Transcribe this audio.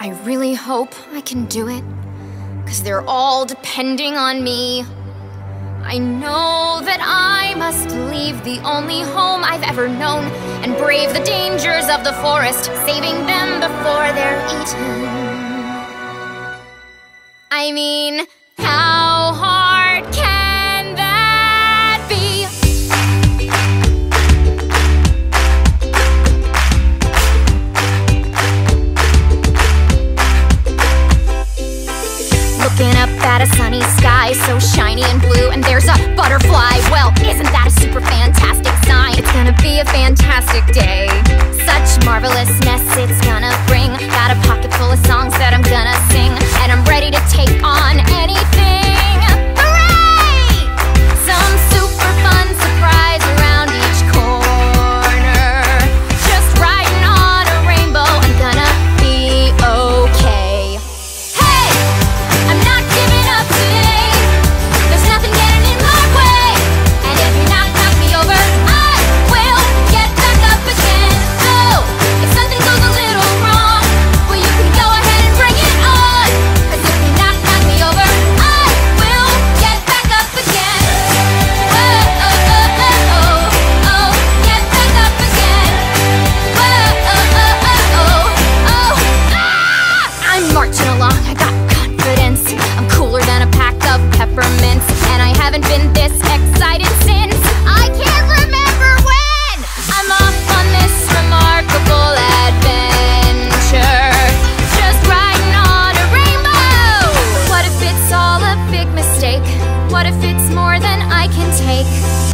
I really hope I can do it, because they're all depending on me. I know that I must leave the only home I've ever known and brave the dangers of the forest, saving them before they're eaten. I mean, a sunny sky so shiny and blue And there's a What if it's more than I can take?